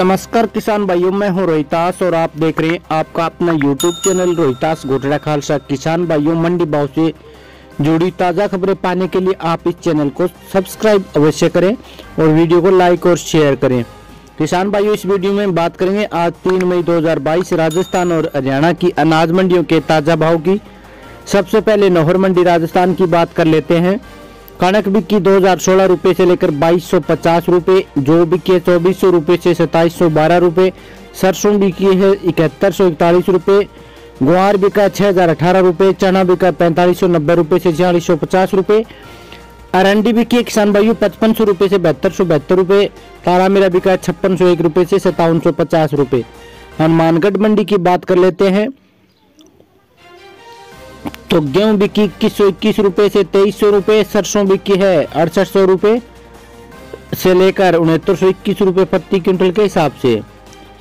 नमस्कार किसान भाइयों, मैं हूँ रोहितास और आप देख रहे हैं आपका अपना यूट्यूब चैनल रोहितास गोटड़ा खालसा। किसान भाइयों, मंडी भाव से जुड़ी ताज़ा खबरें पाने के लिए आप इस चैनल को सब्सक्राइब अवश्य करें और वीडियो को लाइक और शेयर करें। किसान भाइयों, इस वीडियो में बात करेंगे आज तीन मई 2022 राजस्थान और हरियाणा की अनाज मंडियों के ताज़ा भाव की। सबसे पहले नौहर मंडी राजस्थान की बात कर लेते हैं। कणक बिक्की दो हज़ार सोलह रूपए से लेकर बाईस सौ पचास रूपए, जो बिकी है चौबीस सौ रूपए से सताईस सौ बारह रूपए, सरसों बिकी है इकहत्तर सौ इकतालीस रूपए गुआर बिका छह हज़ार अठारह रूपए, चना बिका पैंतालीस सौ नब्बे रूपए से छियालीस सौ पचास रूपए, अरंडी बिकी किसान भाइयों पचपन सौ रूपए से बहत्तर सौ बहत्तर रूपए तारा मेरा बिका छप्पन सौ एक रूपए से सत्तावन सौ पचास रूपए। हनुमानगढ़ मंडी की बात कर लेते हैं। तो गेहूँ बिकी इक्कीस सौ इक्कीस रुपये से तेईस सौ रुपये सरसों बिकी है अड़सठ सौ रुपये से लेकर उनहत्तर सौ इक्कीस रुपये प्रति क्विंटल के हिसाब से।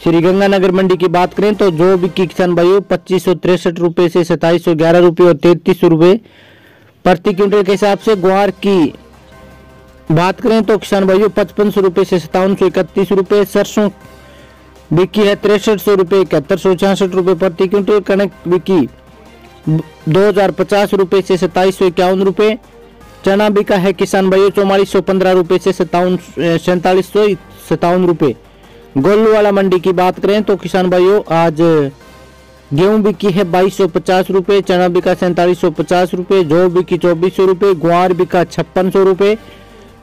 श्री गंगानगर मंडी की बात करें तो जो बिकी किसान भाइयों पच्चीस सौ तिरसठ रुपये से सताईस सौ ग्यारह रुपये और तैतीस सौ रुपए प्रति क्विंटल के हिसाब से ग्वार की बात करें तो किसान भाइयों पचपन सौ रुपये से सत्तावन सौ इकतीस रुपए, सरसों बिकी है तिरसठ सौ रुपये इकहत्तर सौ छियासठ रुपये प्रति क्विंटल, कणक बिकी दो हज़ार पचास रूपए से सताईस सौ इक्यावन रूपए चना बिका है किसान भाइयों, चौवालीस सौ पंद्रह रूपए से सत्तावन सैतालीस सौ सत्तावन रूपए गोलू वाला मंडी की बात करें तो किसान भाइयों, आज, गेहूँ बिकी है बाईस सौ पचास रूपए चना बिका सैतालीस सौ पचास रूपए जौ बिकी चौबीस सौ रूपए ग्वार बिका छप्पन सौ रूपए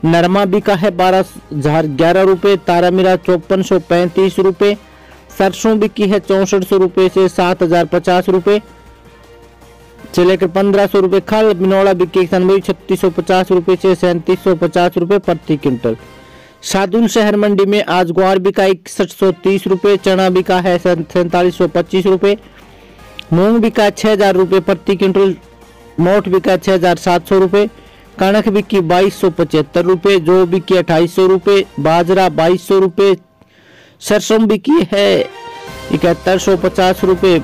नरमा बिका है बारह हज़ार ग्यारह रूपए तारा मीरा चौपन सौ पैंतीस रूपए सरसों बिकी है चौसठ सौ रूपए से सात हज़ार पचास रूपए से लेकर पंद्रह सौ रूपए खल, बिनौला बिक्की किसान भाई छत्तीस सौ पचास रूपए से सैंतीस सौ पचास रूपए प्रति क्विंटल। सादुल शहर मंडी में आज ग्वार बिका इकसठ सौ तीस रूपए चना बिका है सैतालीस सौ पच्चीस रूपए मूंग बिका छह हज़ार रूपए प्रति क्विंटल मोट बिका छह हज़ार सात सौ रूपए कणक बिकी बाईस सौ पचहत्तर रूपए जो बिकी अट्ठाईस सौ रूपए बाजरा बाईस सौ रूपए सरसों बिकी है इकहत्तर सौ पचास रूपए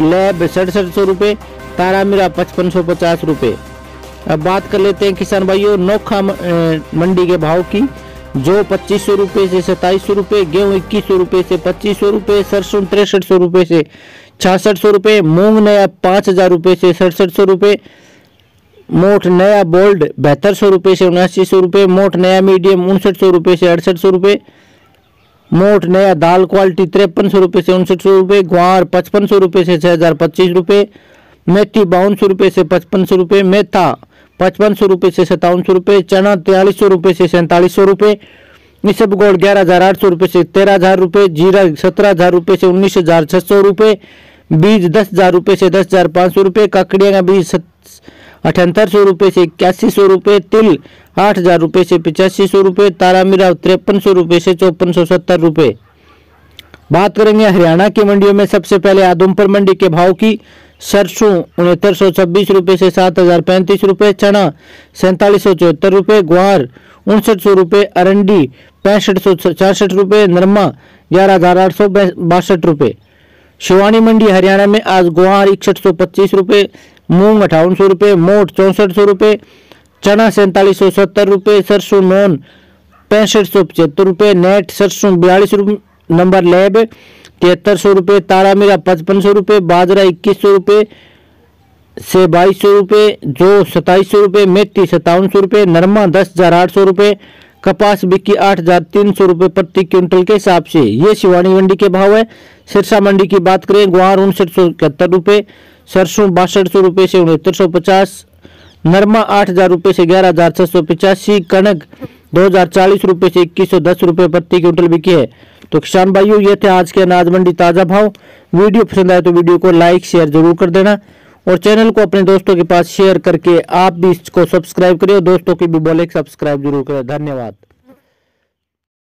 लैब सड़सठ सौ रूपए तारा मीरा, पचपन सौ पचास रूपए। अब बात कर लेते हैं किसान भाइयों, नोखा मंडी के भाव की। जो पच्चीस सौ रूपए से सताईस सौ रूपए, गेहूँ इक्कीस सौ रूपए से पच्चीस सौ रूपए, सरसों तिरसठ सौ रूपए से छियासठ सौ रूपए, मूंग नया पाँच हज़ार रूपए से सड़सठ सौ रूपए मोट नया बोल्ड बहत्तर सौ रूपए से उनासी सौ रूपए मोट नया मीडियम उनसठ सौ रूपए से अड़सठ सौ रूपए मोट नया दाल क्वालिटी तिरपन सौ रूपए से उनसठ सौ रूपए, ग्वार पचपन सौ रूपए से छह हज़ार पच्चीस रूपए मेथी बावन सौ रुपये से पचपन सौ रुपये मेथा पचपन सौ रुपये से सत्तावन सौ रुपये, चना तैयलीस सौ रुपये से सैंतालीस सौ रुपये इसब गोल्ड ग्यारह हज़ार आठ सौ रुपये से तेरह हज़ार रुपये, जीरा सत्रह हज़ार रुपये से उन्नीस हज़ार छः सौ रुपये, बीज दस हज़ार रुपये से दस हज़ार पाँच सौ रुपये, ककड़िया का बीज अठहत्तर सौ रुपये से इक्यासी सौ रुपये, तिल आठ हज़ार रुपये से पिचासी सौ रुपये तारा मीरा तिरपन सौ रुपये से चौपन सौ सत्तर रुपये। बात करेंगे हरियाणा की मंडियों में, सबसे पहले आदमपुर मंडी के भाव की सरसों उनहत्तर सौ छब्बीस रुपये से सात हज़ार पैंतीस रुपये, चना सैंतालीस सौ चौहत्तर रुपये, ग्वार उनसठ सौ रुपये, अरंडी पैंसठ सौ छियासठ रुपये, नरमा ग्यारह हज़ार आठ सौ बासठ रुपये। शिवानी मंडी, हरियाणा में आज ग्वार इकसठ सौ पच्चीस रुपये, मूंग अठावन सौ रुपये मोट चौंसठ सौ रुपये, चना सैंतालीस सौ सत्तर रुपये, सरसों नॉन पैंसठ सौ पचहत्तर रुपये, नेट सरसों बयालीस नंबर लैब तिहत्तर सौ रुपये, तारा मेरा पचपन सौ रुपये, बाजरा इक्कीस सौ रुपये से बाईस सौ रुपये जो सताईस सौ रुपये, मेथी सत्तावन सौ रुपये, नरमा दस हज़ार आठ सौ रुपये, कपास बिक्की आठ हज़ार तीन सौ रुपये प्रति क्विंटल के हिसाब से। ये शिवानी मंडी के भाव है। सिरसा मंडी की बात करें गुआर उनसठ सौ इकहत्तर रुपये, सरसों बासठ सौ रुपये से उनहत्तर सौ पचास, नरमा आठ हज़ार रुपये से ग्यारह हज़ार छः सौ पचासी कनक दो हज़ार चालीस रुपये से इक्कीस सौ दस रुपये प्रति क्विंटल बिकी है। तो किसान भाइयों, ये थे आज के अनाज मंडी ताज़ा भाव। वीडियो पसंद आए तो वीडियो को लाइक, शेयर ज़रूर कर देना और चैनल को अपने दोस्तों के पास शेयर करके आप भी इसको सब्सक्राइब करें और दोस्तों की भी बोले सब्सक्राइब ज़रूर करें। धन्यवाद।